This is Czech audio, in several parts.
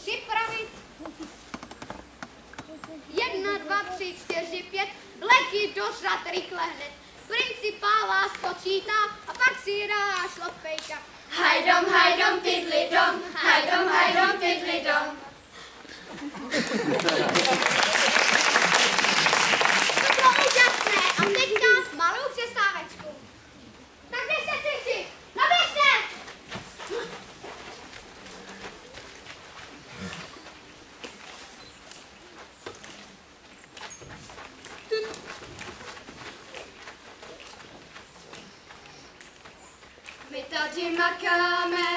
připravit. Jedna, dva, tři, čtyři, pět, letí do řad rychle hned. Principál vás počítá a pak si dá šlopejka. Hajdom, hajdom, pidli dom, hajdom, hajdom, pidli dom. To bylo úžasné a teď nás malou přestávku. come and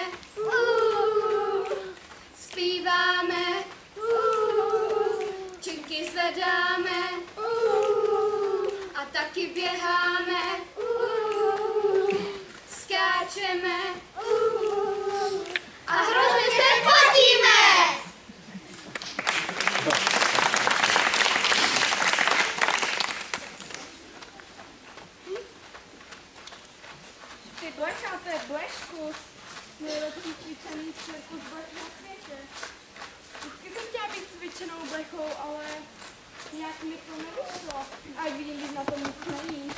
zastřenou blechou, ale nějak mi to nevyšlo. A vidím, že na tom nic není.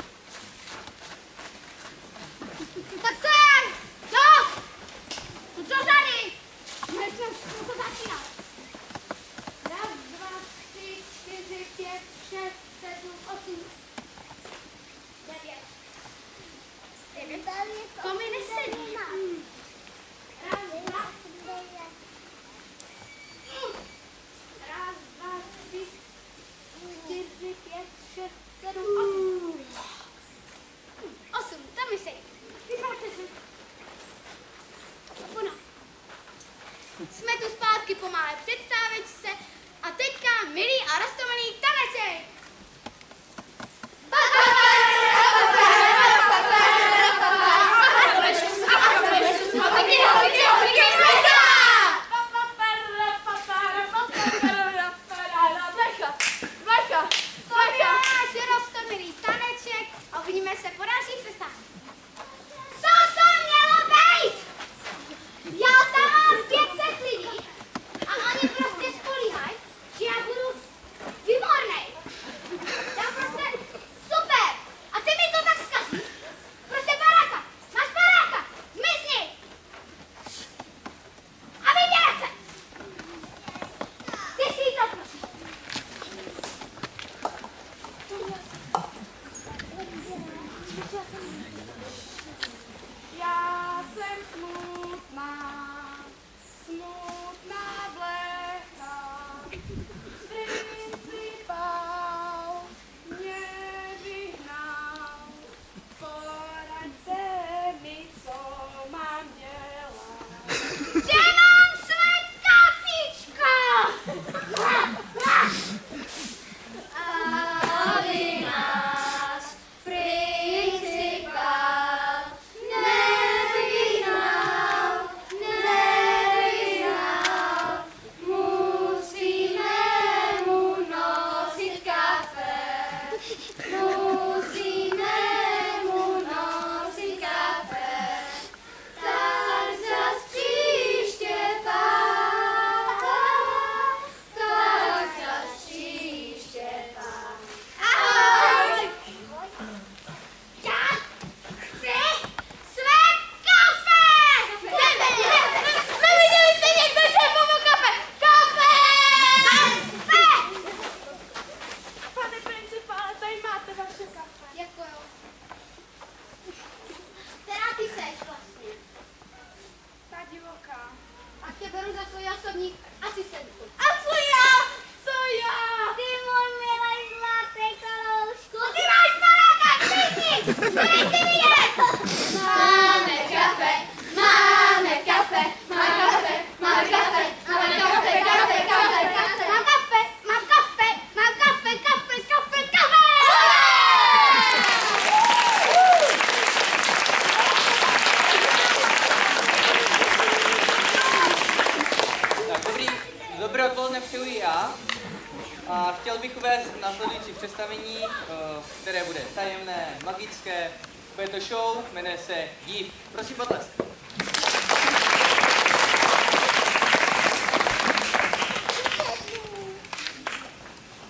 se div. Prosím potlesk.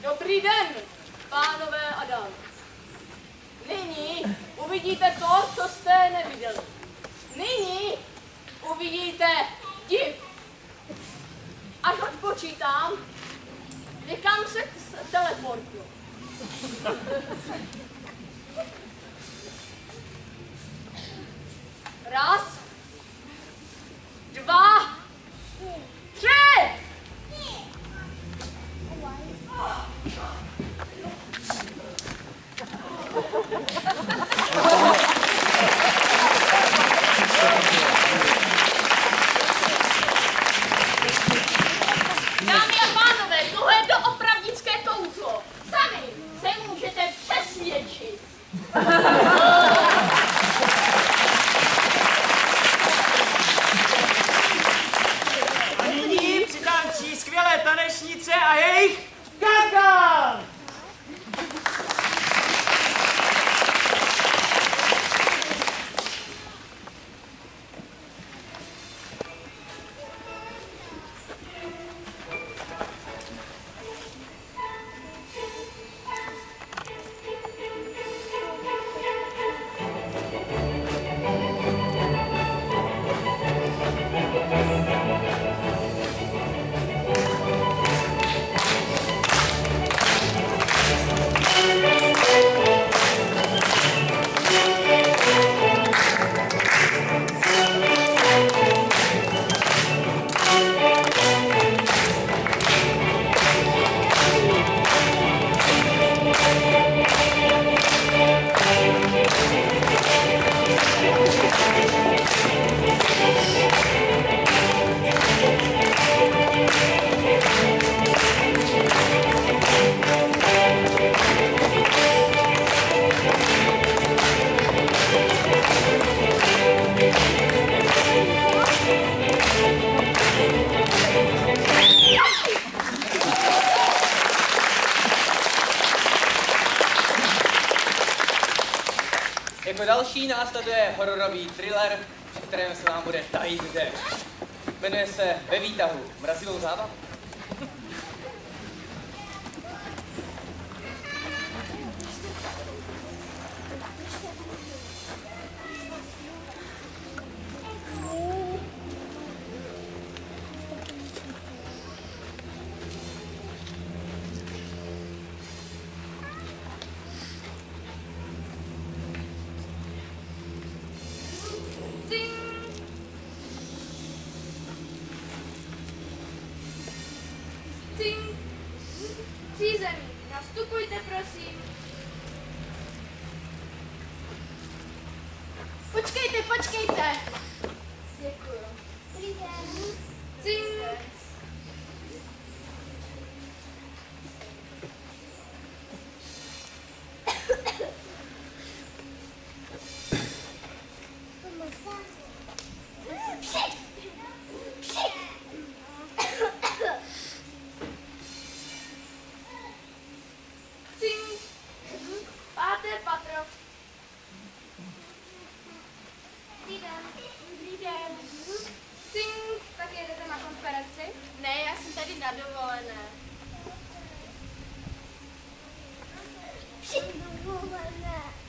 Dobrý den, pánové a dámy. Nyní uvidíte to, co jste neviděli. Nyní uvidíte div. Až odpočítám, někam se teleportnu. následuje hororový thriller, v kterém se vám bude tajit dech. Jmenuje se Ve výtahu mrazivou zábavu. Mua.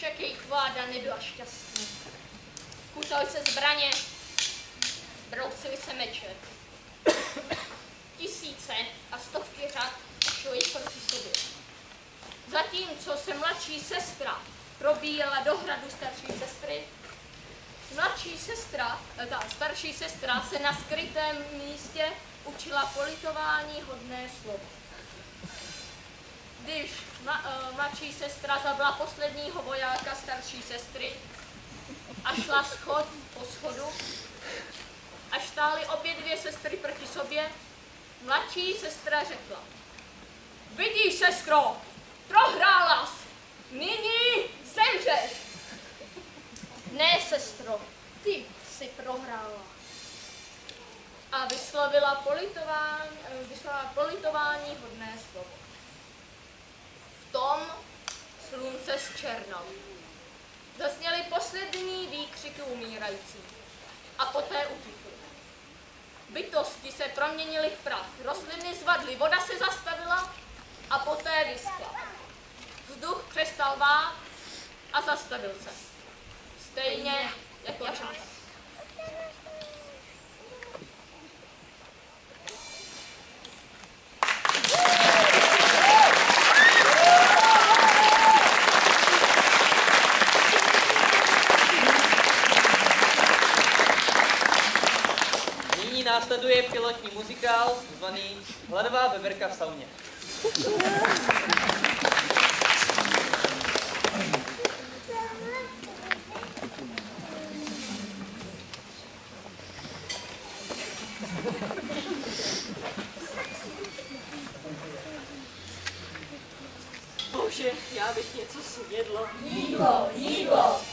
Však jejich vláda nebyla šťastná. Kušaly se zbraně, brousily se meče. Tisíce a stovky řad šly proti sobě. Zatímco se mladší sestra probíjela do hradu starší sestry, mladší sestra, eh, ta starší sestra se na skrytém místě učila politování hodné slovo. Když ma, eh, mladší sestra zabila posledního vojáka starší sestry a šla schod po schodu, až stály obě dvě sestry proti sobě, mladší sestra řekla, vidíš, sestro, prohrála jsi, nyní zemřeš. Ne, sestro, ty jsi prohrála. A vyslovila politování, eh, vyslovila politování hodné slovo. Tom slunce zčernalo. Zazněly poslední výkřiky umírajících a poté utichly. Bytosti se proměnily v prach, rostliny zvadly, voda se zastavila a poté vyschla. Vzduch přestal vát a zastavil se. Stejně jako čas. Nyní následuje pilotní muzikál zvaný Hladová beberka v sauně. Bože, já bych něco snědla. Jídlo, jídlo.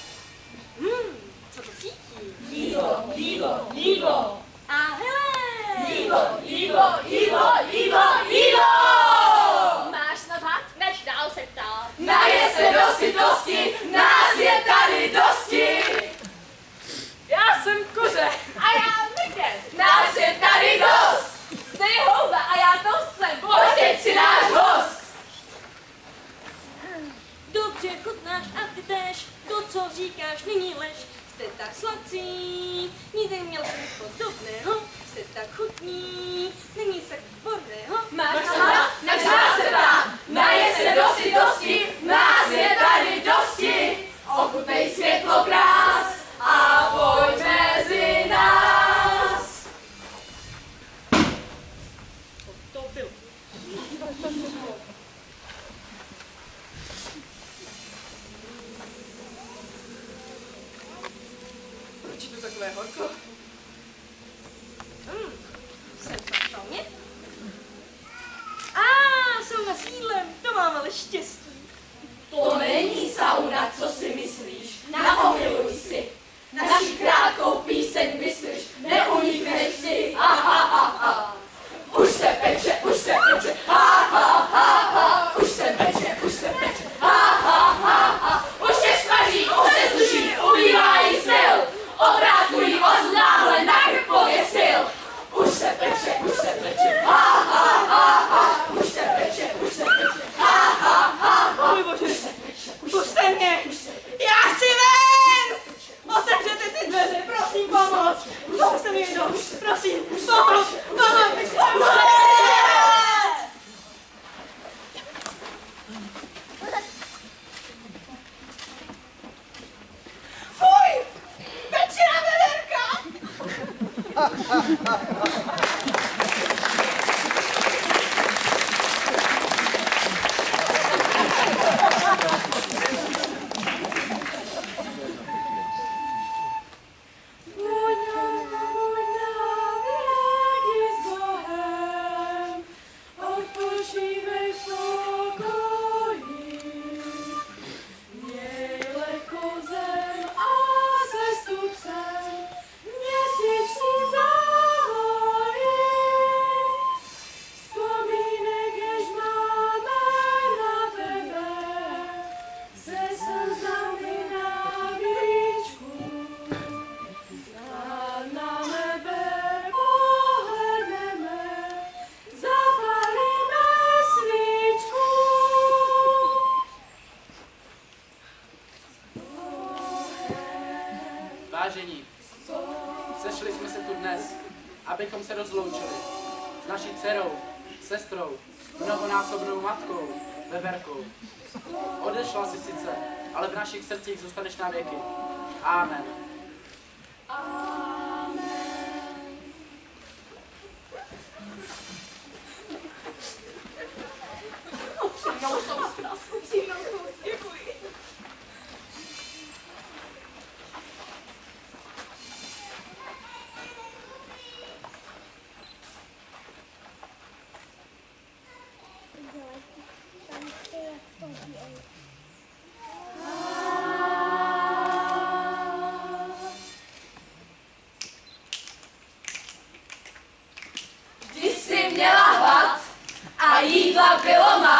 Jídla bylo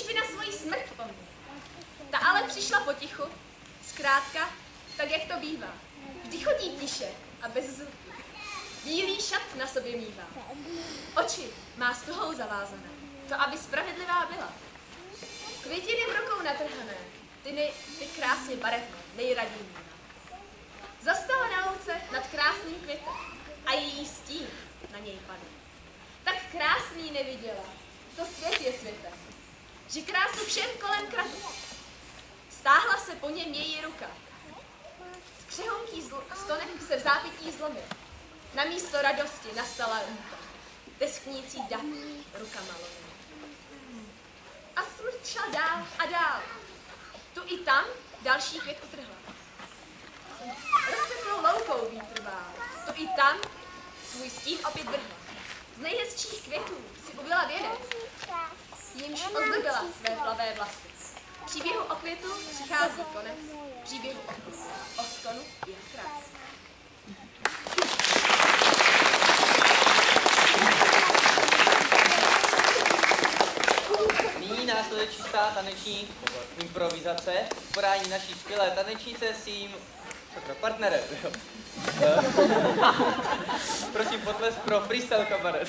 Můžeš vy na svoji smrt pomít. Ta ale přišla potichu, zkrátka, tak jak to bývá. Vždy chodí tiše a bez zvuku. Bílý šat na sobě mívá. Oči má s tuhou zavázané, to aby spravedlivá byla. Květiny v rukou natrhané, ty, nej, ty krásně barevné, nejraději. Zastala na louce nad krásným květem a její stín na něj padl. Tak krásný neviděla, to svět je světem že krásu všem kolem kradu. Stáhla se po něm její ruka. Z křehonký zl- stonek se v zápětí zlomil. Na místo radosti nastala růka. Tesknící dat ruka malou. A smrt šla dál a dál. Tu i tam další květ utrhla. Rozpetlou loukou vítr. Tu i tam svůj stín opět vrhla. Z nejhezčích květů si uvěla věnec jimž ozdobila své plavé vlasy. Příběhu o květu přichází konec, příběhu o, o skonu je krásný. to je čistá taneční improvizace v porání naší skvělé tanečnice s tím partnerem. Prosím potles pro freestyle kabaret.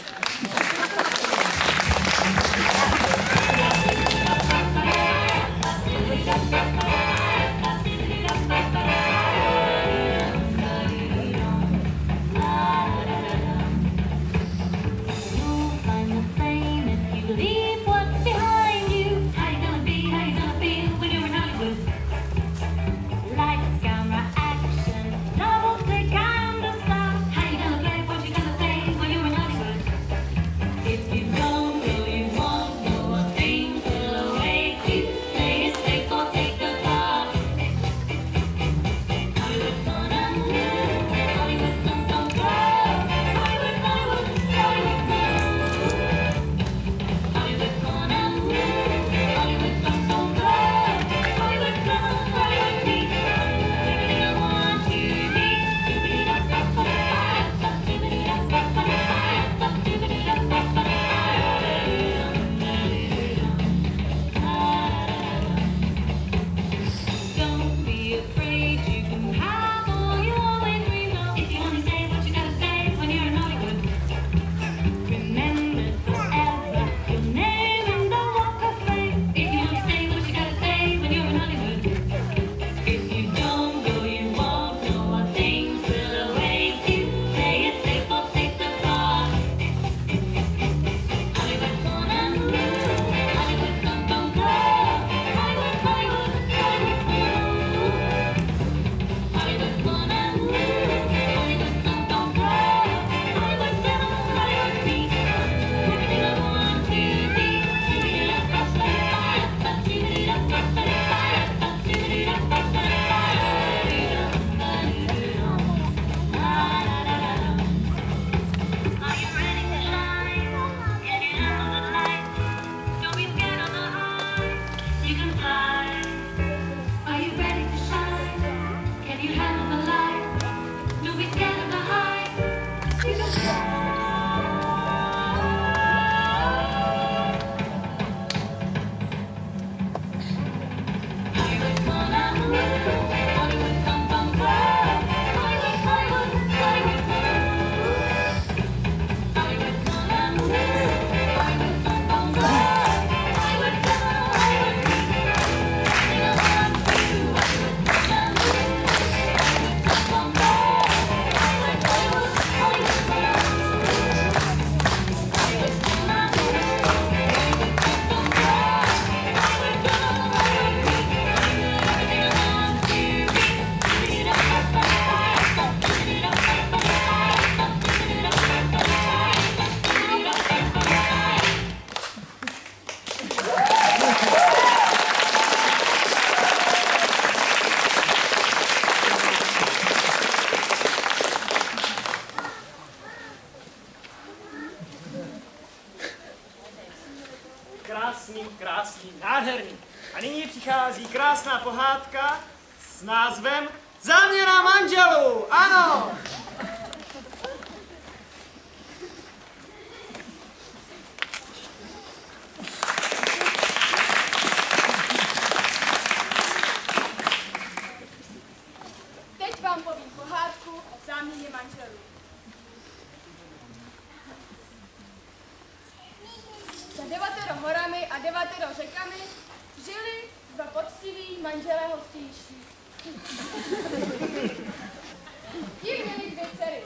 Ti měli dvě dcery.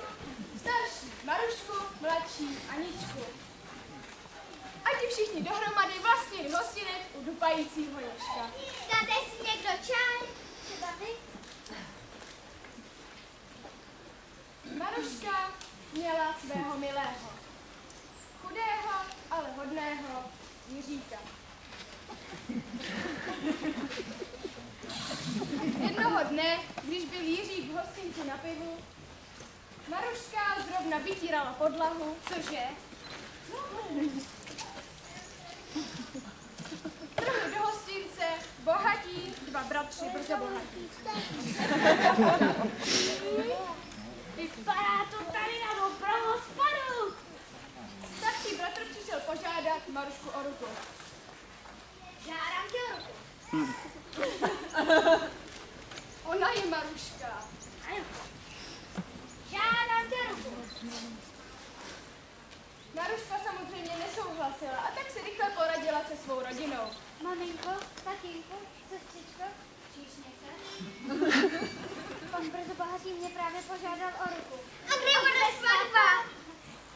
Starší Marušku, mladší Aničku. A ti všichni dohromady vlastnili hostinec u dupajícího ježka. Dáte si někdo čaj? Třeba vy? Maruška měla svého milého. Chudého, ale hodného Jiříka. Jednoho dne, když byl Jiřík v hostinci na pivu, Maruška zrovna vytírala podlahu, cože? Trhli do hostince bohatí dva bratři brzo bohatí. Vypadá to tady na dobrou hospodu. Starší bratr přišel požádat Marušku o ruku. Žádám tě o ruku. Ona je Maruška. Žádám tě ruku. Maruška samozřejmě nesouhlasila a tak si rychle poradila se svou rodinou. Maminko, tatínko, sestřičko, číšnice. Pan brzo bohatý mě právě požádal o ruku. A kdy bude svatba?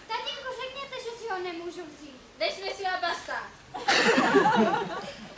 Tatínko, řekněte, že si ho nemůžu vzít. Dej mi si a basta.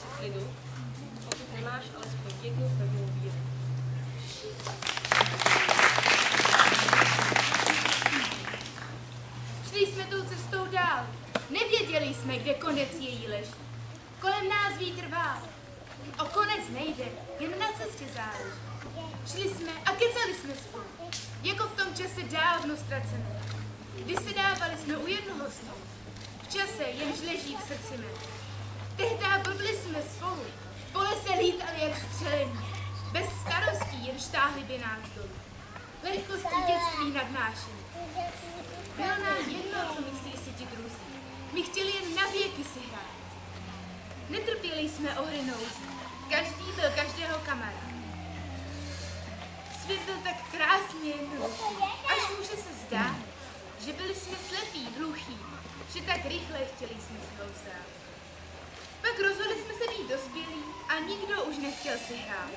se klidu, pokud nemáš alespoň jednu pevnou víru. Šli jsme tou cestou dál. Nevěděli jsme, kde konec její leží. Kolem nás vítr vál. O konec nejde, jen na cestě záleží. Šli jsme a kecali jsme spolu, jako v tom čase dávno ztracené. Kdy se dávali jsme u jednoho stolu, v čase, jenž leží v srdci mé. Tehdy blbli jsme spolu, pole se lítali jak střelení, bez starostí, jen štáhli by nás dolů. Lehkostí dětství nadnášení. Bylo nám jedno, co myslí si ti druzí. My chtěli jen na věky si hrát. Netrpěli jsme o hry nouzí. Každý byl každého kamarád. Svět byl tak krásně jednoduchý, až může se zdát, že byli jsme slepí, hluchí, že tak rychle chtěli jsme se ho vzdát. Pak rozhodli jsme se být dospělí a nikdo už nechtěl si hrát.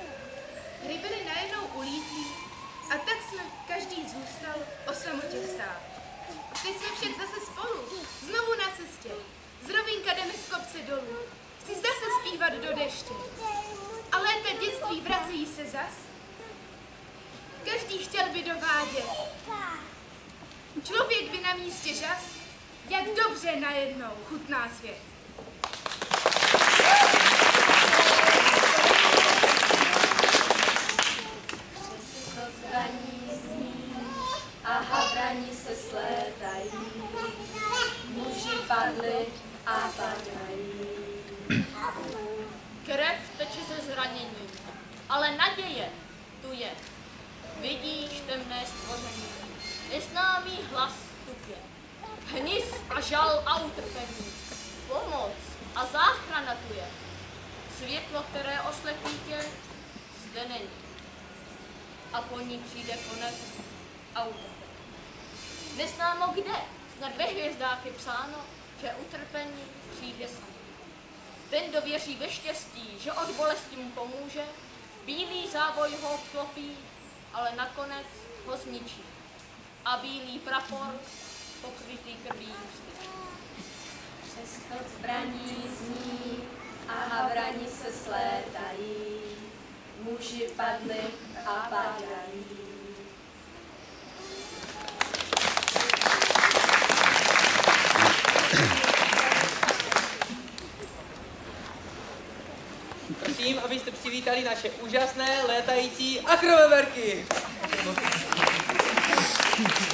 Hry byly najednou ulítlí a tak jsme každý zůstal o samotě stát. Teď jsme však zase spolu, znovu na cestě. Z rovinka jdeme z kopce dolů. Chci zase zpívat do deště. A léta dětství vracejí se zas. Každý chtěl by dovádět. Člověk by na místě žas, jak dobře najednou chutná svět. Thank you. Ve hvězdách je psáno, že utrpení přijde samo. Ten, kdo věří ve štěstí, že od bolesti mu pomůže, bílý závoj ho obklopí, ale nakonec ho zničí. A bílý prapor pokrytý krví ústy. Přesto zbraní zní a havrani se slétají. Muži padli a padají. Prosím, abyste přivítali naše úžasné létající akrobaverky. Thank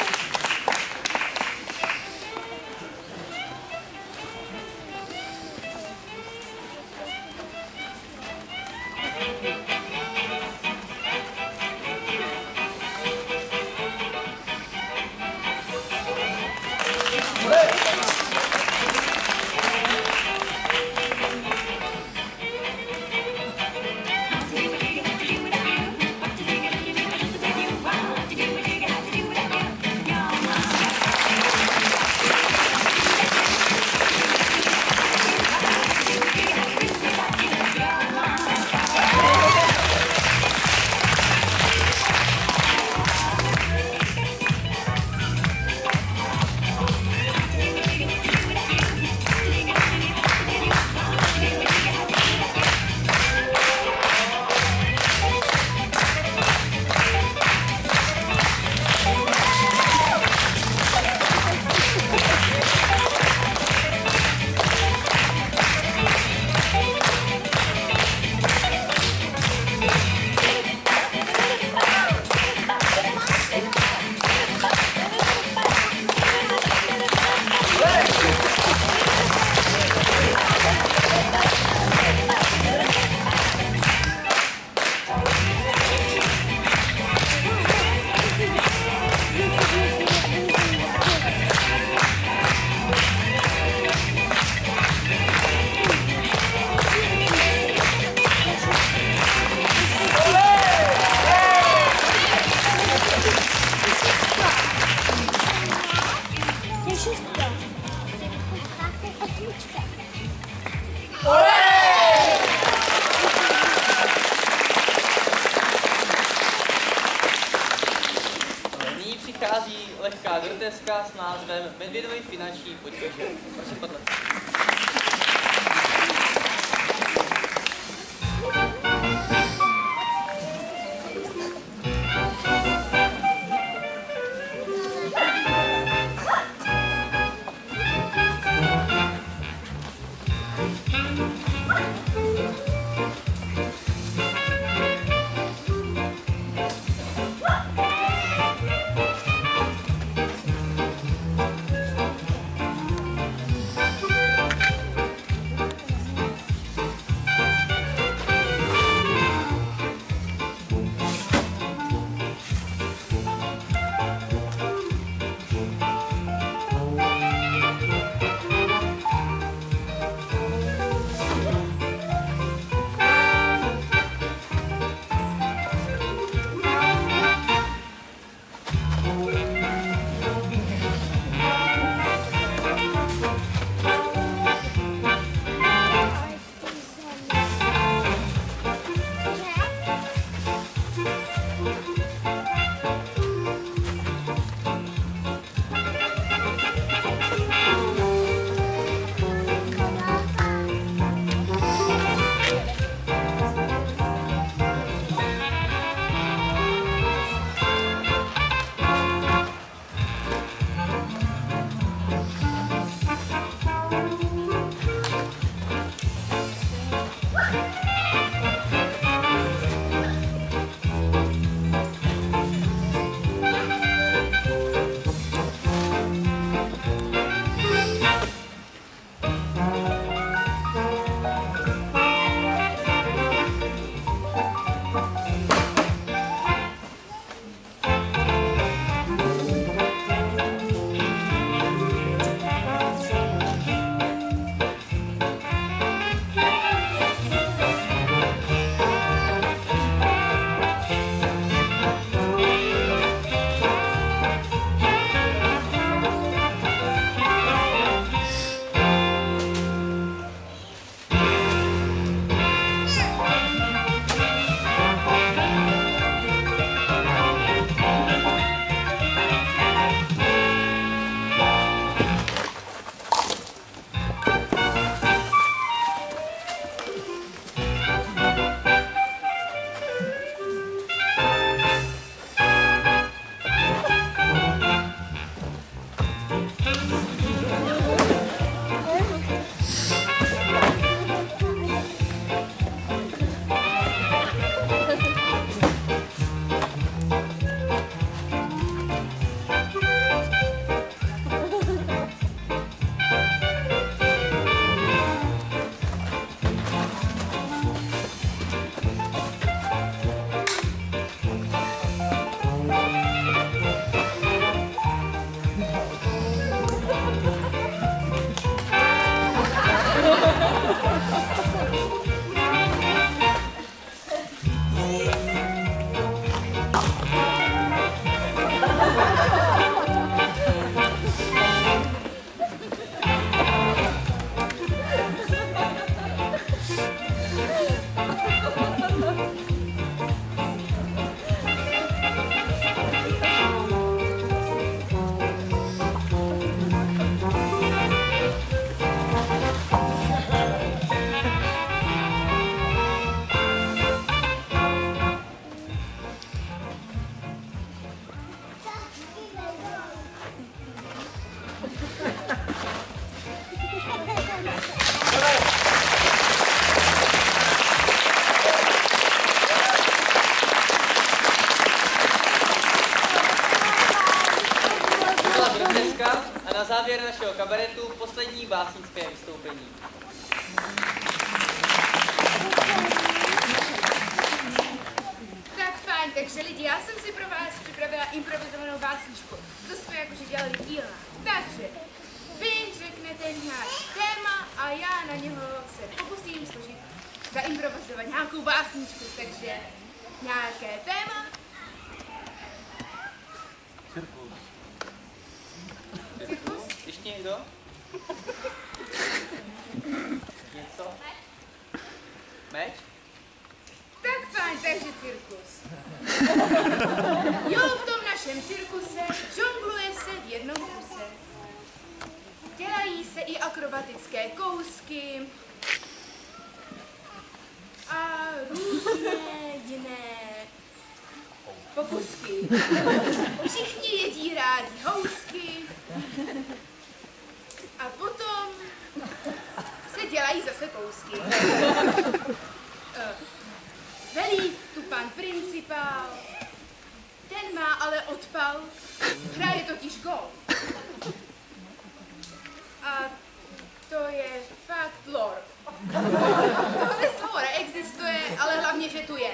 Tu je.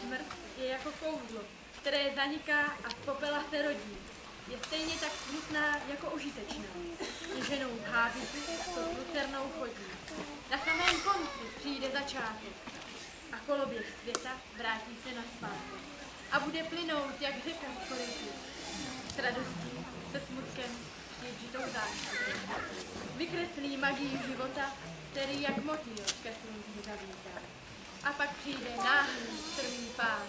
Smrt je jako kouzlo, které zaniká a z popela se rodí. Je stejně tak smutná jako užitečná. Je ženou hábitu, co s lucernou chodí. Na samém konci přijde začátek a koloběh světa vrátí se na zpátek. A bude plynout jak řeka v korytu. S radostí, se smutkem, přížitou záští. Vykreslí magii života, který jak motýl ke slunci zavítá. A pak přijde náhlý strmý pád.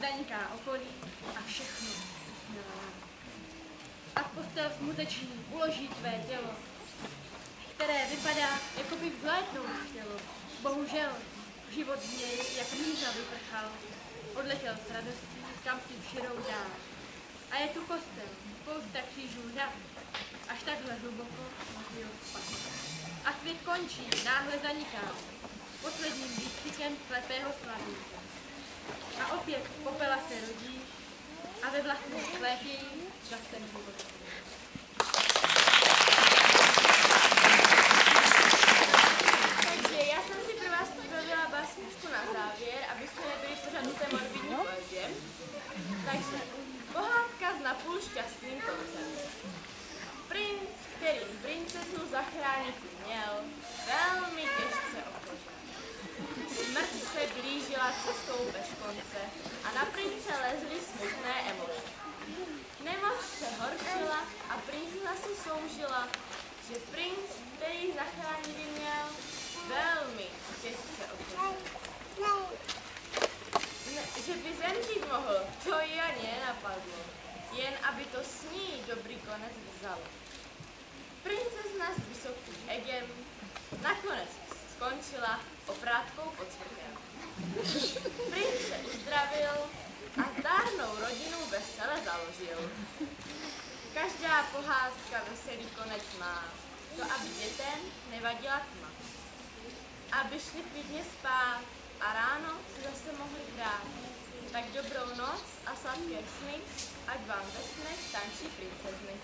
Zaniká okolí a všechno usmělá. A v postel smutečný uloží tvé tělo, které vypadá, jako by vzlétnou chtělo. Bohužel, život z něj, jak míza vyprchal, odletěl s radostí, kam si v širou dál. A je tu kostel, spousta křížů řad, až takhle hluboko motýl spad. A svět končí, náhle zaniká, posledním výkřikem slepého slavíka. A opět popela se rodí a ve vlastní sklepějí zase život. Takže já jsem si pro vás připravila básničku na závěr, abyste nebyli pořád u té morbidní poezie. Takže pohádka s napůl šťastným koncem. Princ, který princeznu zachránit měl, velmi těžce okložil. Smrt se blížila cestou bez konce a na prince lezly smutné emoce. Nemoc se horčila a princezna si soužila, že princ, který zachránit měl, velmi těžce. Ne, že by zemřít mohl, to ji ani nenapadlo, jen aby to s ní dobrý konec vzalo. Princezna s vysokým egem nakonec skončila oprátkou pod svrchem. Princ se uzdravil a zdárnou rodinu vesele založil. Každá pohádka veselý konec má, to aby dětem nevadila tma. Aby šli klidně spát a ráno si zase mohli hrát. Tak dobrou noc a sladké sny, ať vám ve snech tančí princezny.